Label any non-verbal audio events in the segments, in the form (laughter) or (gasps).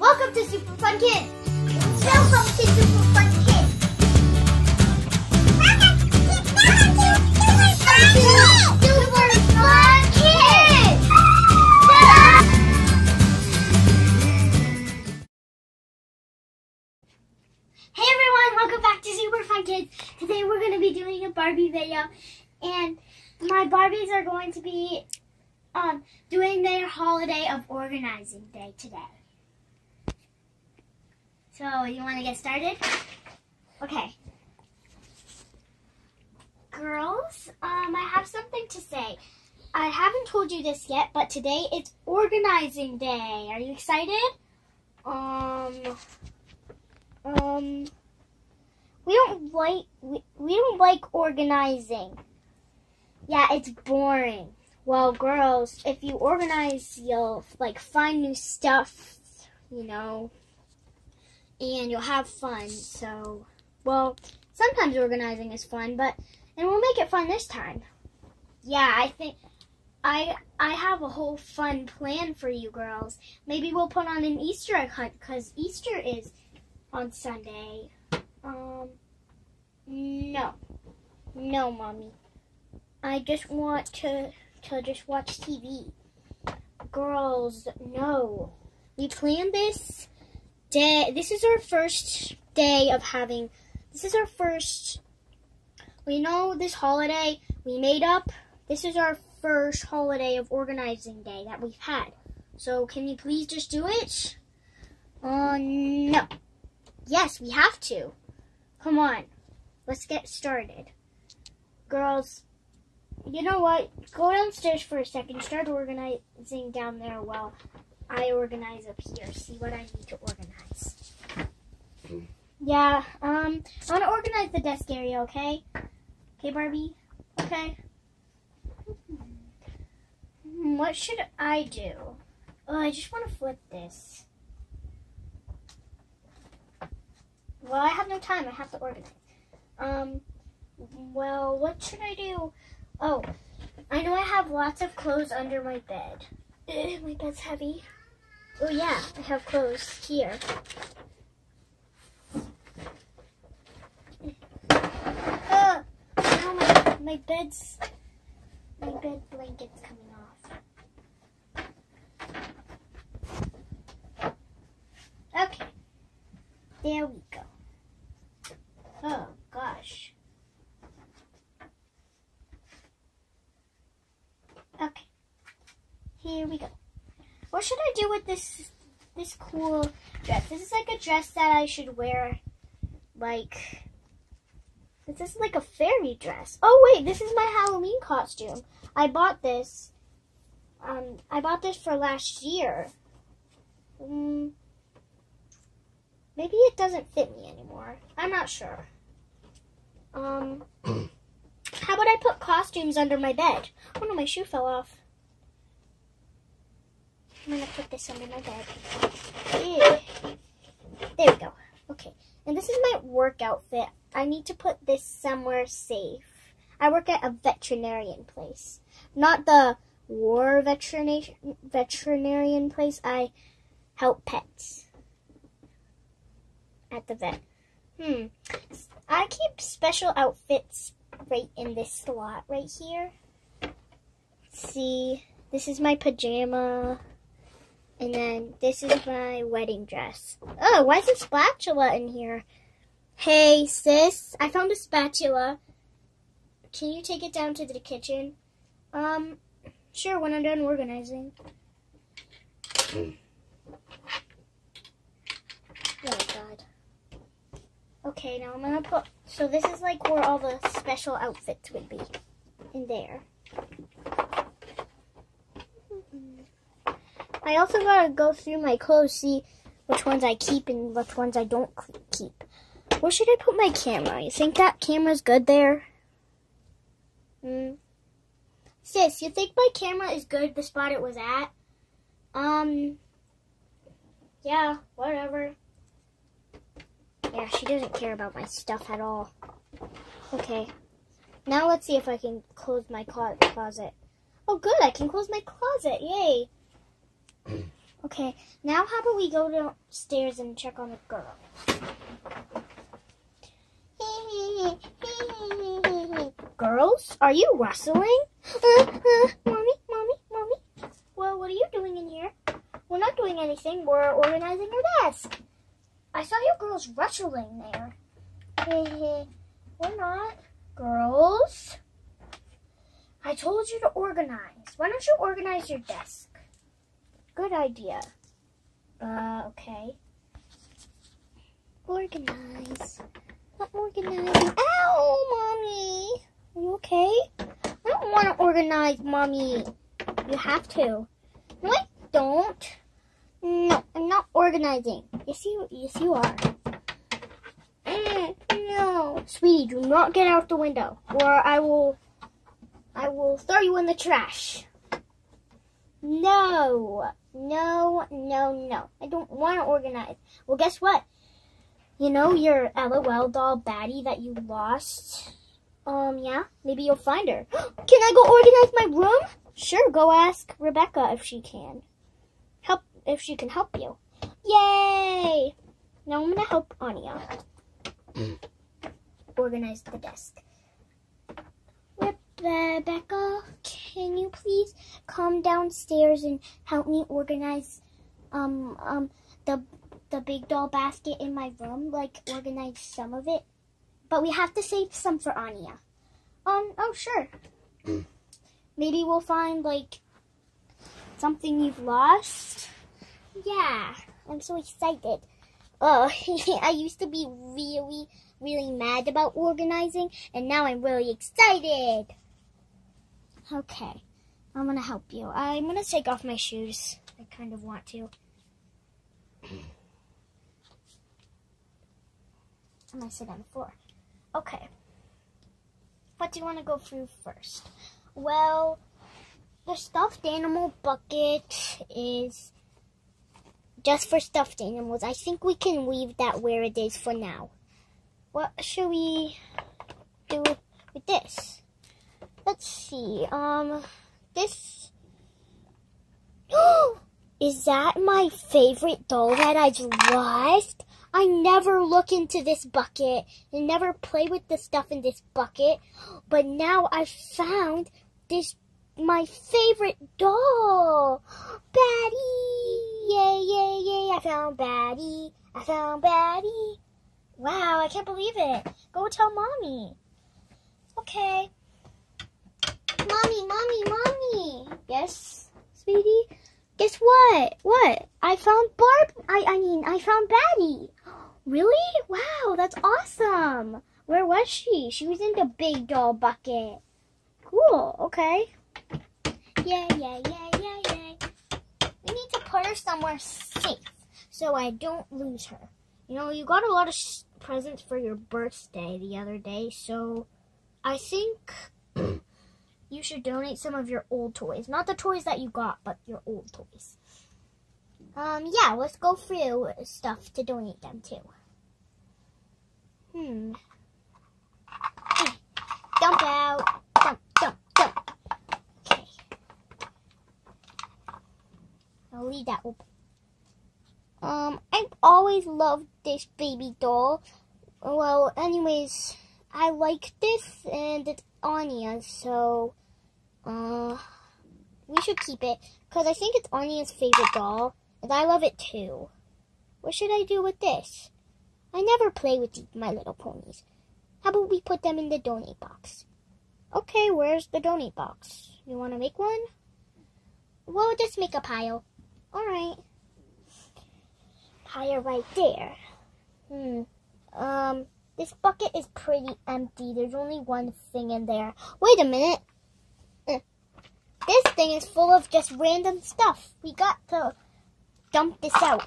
Welcome to Super Fun Kids. Welcome to Super Fun Kids. Hey everyone, welcome back to Super Fun Kids. Today we're going to be doing a Barbie video, and my Barbies are going to be um, doing their holiday of organizing day today. So, you want to get started? Okay. Girls, um, I have something to say. I haven't told you this yet, but today it's organizing day. Are you excited? Um, um, we don't like we, we don't like organizing. Yeah, it's boring. Well, girls, if you organize, you'll like find new stuff, you know, and you'll have fun. So, well, sometimes organizing is fun, but and we'll make it fun this time. Yeah, I think I I have a whole fun plan for you girls. Maybe we'll put on an Easter egg hunt cuz Easter is on Sunday. Um no. No, mommy. I just want to to just watch TV. Girls, no. We planned this day. This is our first day of having. This is our first. We know this holiday we made up. This is our first holiday of organizing day that we've had. So can you please just do it? Uh, no. Yes, we have to. Come on. Let's get started. Girls, you know what? Go downstairs for a second. Start organizing down there while I organize up here. See what I need to organize. Yeah, um, I want to organize the desk area, okay? Okay, Barbie? Okay. Hmm, What should I do? Oh, I just want to flip this. Well, I have no time. I have to organize. Um, well, what should I do? Oh, I know I have lots of clothes under my bed. Ugh, my bed's heavy. Oh yeah, I have clothes here. Uh, now my, my bed's, my bed blanket's coming off. Okay, there we go. Oh gosh. Okay. Here we go. What should I do with this this cool dress? This is like a dress that I should wear like this is like a fairy dress. Oh wait, this is my Halloween costume. I bought this um I bought this for last year. Mm, maybe it doesn't fit me anymore. I'm not sure. Um (clears throat) how about I put costumes under my bed? Oh no, my shoe fell off. I'm gonna put this under my bed. Ew. There we go. Okay. And this is my work outfit. I need to put this somewhere safe. I work at a veterinarian place. Not the war veterinarian veterinarian place. I help pets at the vet. Hmm. I keep special outfits right in this slot right here. See, this is my pajama. And then this is my wedding dress. Oh, why is a spatula in here? Hey, sis, I found a spatula. Can you take it down to the kitchen? Um, sure, when I'm done organizing. Oh god. Okay, now I'm gonna put, so this is like where all the special outfits would be. In there. I also gotta go through my clothes, see which ones I keep and which ones I don't keep. Where should I put my camera? You think that camera's good there? Hmm. Sis, you think my camera is good the spot it was at? Um, yeah, whatever. Yeah, she doesn't care about my stuff at all. Okay. Now let's see if I can close my closet. Oh, good, I can close my closet. Yay. Okay, now how about we go downstairs and check on the girl? (laughs) Girls, are you wrestling? Uh, uh, mommy, mommy, mommy. Well, what are you doing in here? We're not doing anything. We're organizing your desk. I saw you girls wrestling there. (laughs) We're not. Girls, I told you to organize. Why don't you organize your desk? Good idea. Uh, okay. Organize. I'm organizing. Ow, Mommy! Are you okay? I don't want to organize, Mommy. You have to. No, I don't. No, I'm not organizing. Yes, you, yes, you are. Mm, no. Sweetie, do not get out the window, or I will, I will throw you in the trash. No, no, no, no. I don't want to organize. Well, guess what? You know your LOL doll baddie that you lost? Um, yeah, maybe you'll find her. (gasps) can I go organize my room? Sure, go ask Rebecca if she can. Help, if she can help you. Yay! Now I'm gonna help Anya organize the desk. Rebecca, can you please come downstairs and help me organize um um the the big doll basket in my room, like organize some of it. But we have to save some for Anya. Um, oh sure. Maybe we'll find like something you've lost. Yeah, I'm so excited. Oh, (laughs) I used to be really, really mad about organizing, and now I'm really excited. Okay, I'm gonna help you. I'm gonna take off my shoes. I kind of want to. (clears throat) I'm gonna sit on the floor. Okay. What do you want to go through first? Well, the stuffed animal bucket is just for stuffed animals. I think we can leave that where it is for now. What should we do with this? Let's see. Um, this. (gasps) is that my favorite doll that I've lost? I never look into this bucket and never play with the stuff in this bucket. But now I found this my favorite doll. Batty! Yay, yay, yay. I found Batty. I found Batty. Wow, I can't believe it. Go tell mommy. Okay. Mommy, mommy, mommy. Yes, sweetie? Guess what? What? I found Barb. I, I mean, I found Batty. Really? Wow, that's awesome. Where was she? She was in the big doll bucket. Cool, okay. Yeah, yeah, yeah, yeah, yeah. We need to put her somewhere safe so I don't lose her. You know, you got a lot of presents for your birthday the other day, so I think you should donate some of your old toys. Not the toys that you got, but your old toys. Um, yeah, let's go through stuff to donate them to. Hmm. Dump out. Dump, dump, dump. Okay. I'll leave that open. Um, I've always loved this baby doll. Well, anyways, I like this and it's Anya's, so, uh, we should keep it. Because I think it's Anya's favorite doll. And I love it too. What should I do with this? I never play with these My Little Ponies. How about we put them in the donate box? Okay, where's the donate box? You want to make one? Well, just make a pile. Alright. Pile right there. Hmm. Um, this bucket is pretty empty. There's only one thing in there. Wait a minute. This thing is full of just random stuff. We got to dump this out.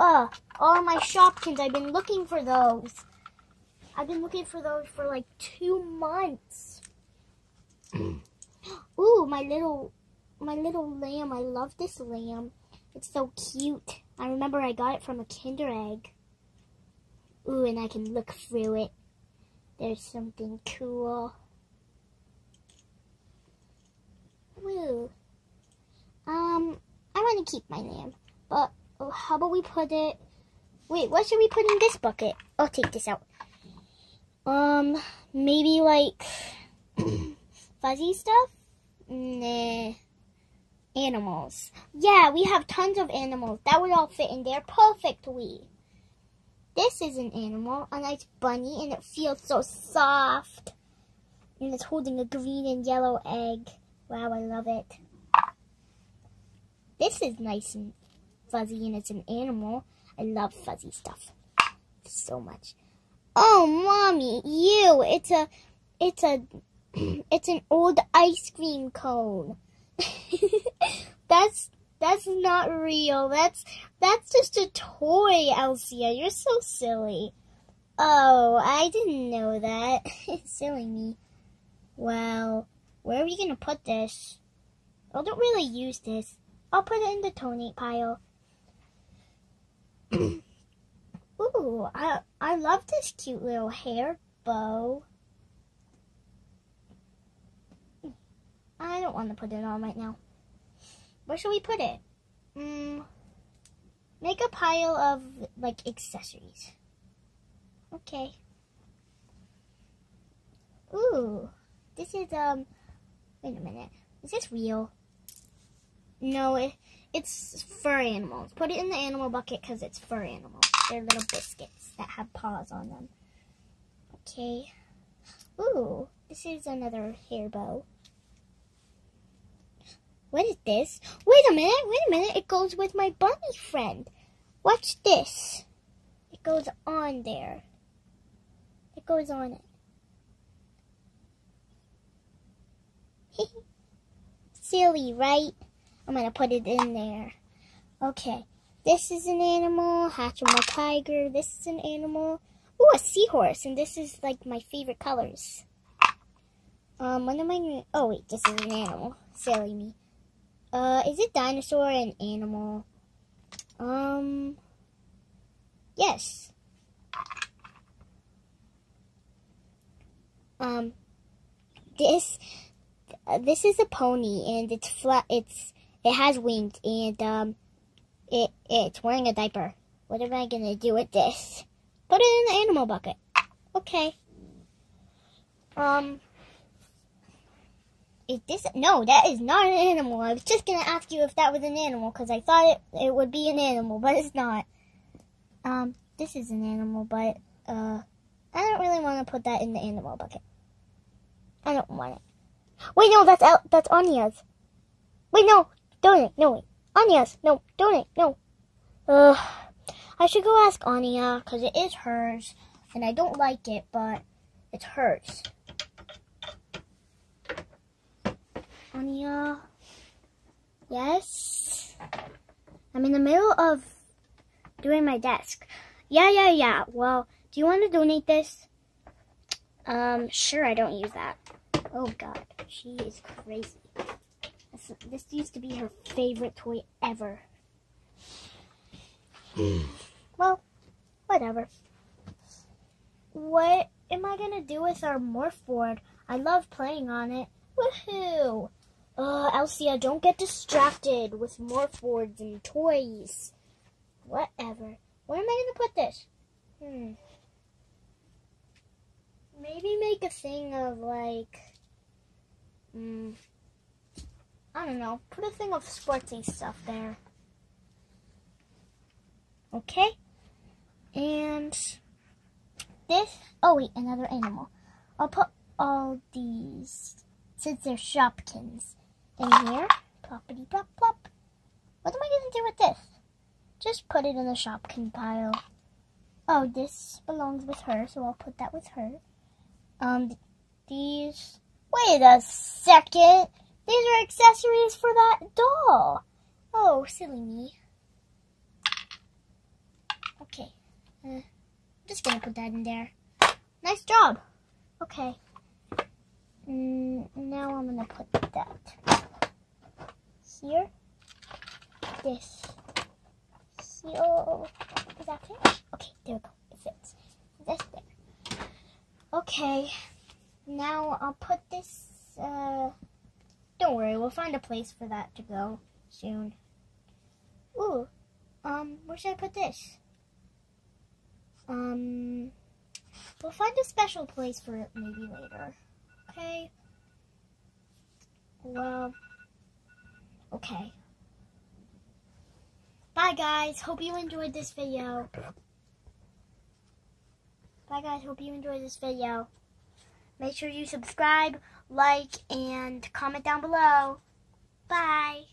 Uh, all my Shopkins, I've been looking for those. I've been looking for those for like two months. (clears throat) Ooh, my little, my little lamb. I love this lamb. It's so cute. I remember I got it from a Kinder Egg. Ooh, and I can look through it. There's something cool. Ooh. Um, I want to keep my lamb. But oh, how about we put it? Wait, what should we put in this bucket? I'll take this out. Um, maybe like (coughs) fuzzy stuff? Nah. Animals. Yeah, we have tons of animals. That would all fit in there perfectly. This is an animal, a nice bunny, and it feels so soft. And it's holding a green and yellow egg. Wow, I love it. This is nice and fuzzy, and it's an animal. I love fuzzy stuff so much. Oh, mommy, you! It's a, it's a, (clears throat) it's an old ice cream cone. (laughs) that's that's not real. That's that's just a toy, Elsia. You're so silly. Oh, I didn't know that. (laughs) silly me. Well, where are we gonna put this? I don't really use this. I'll put it in the donate pile. (coughs) Ooh, I I love this cute little hair bow. I don't want to put it on right now. Where should we put it? Mm, make a pile of like accessories. Okay. Ooh, this is um. Wait a minute. Is this real? No, it, it's fur animals. Put it in the animal bucket because it's fur animals. They're little biscuits that have paws on them. Okay. Ooh, this is another hair bow. What is this? Wait a minute, wait a minute. It goes with my bunny friend. Watch this. It goes on there. It goes on it. Silly, right? I'm going to put it in there. Okay. This is an animal. Hatchimal tiger. This is an animal. Ooh, a seahorse. And this is like my favorite colors. Um, one of my... Oh, wait. This is an animal. Silly me. Uh, is it dinosaur an animal? Um, yes. Um, this, uh, this is a pony, and it's flat. It's it has wings, and um, it it's wearing a diaper. What am I gonna do with this? Put it in the animal bucket. Okay. Um, is this? No, that is not an animal. I was just gonna ask you if that was an animal because I thought it it would be an animal, but it's not. Um, this is an animal, but uh, I don't really want to put that in the animal bucket. I don't want it. Wait, no, that's out. That's Anya's. Wait, no, donate. No, wait, Anya's. No, donate. No. Uh, I should go ask Anya because it is hers, and I don't like it, but it's hers. Anya. Yes? I'm in the middle of doing my desk. Yeah, yeah, yeah. Well, do you want to donate this? Um, sure, I don't use that. Oh, God. She is crazy. This, this used to be her favorite toy ever. (sighs) well, whatever. What am I going to do with our morph board? I love playing on it. Woohoo! Uh, Elsia, don't get distracted with morph boards and toys. Whatever. Where am I going to put this? Hmm. Maybe make a thing of, like, hmm, I don't know. Put a thing of sporty stuff there. Okay? And this, oh wait, another animal. I'll put all these, since they're Shopkins in here. Ploppity plop plop. What am I going to do with this? Just put it in the Shopkin pile. Oh, this belongs with her, so I'll put that with her. Um, these... Wait a second. These are accessories for that doll. Oh, silly me. Okay. Uh, I'm just going to put that in there. Nice job. Okay. Mm, now I'm going to put that here. This. Is that fit? Okay, there we go. It fits. This there. Okay. Now I'll put this, uh, don't worry, we'll find a place for that to go soon. Ooh. Um, where should I put this? Um, we'll find a special place for it maybe later. Okay? Well, okay. Bye, guys. Hope you enjoyed this video. Bye, guys. Hope you enjoyed this video. Make sure you subscribe, like, and comment down below. Bye.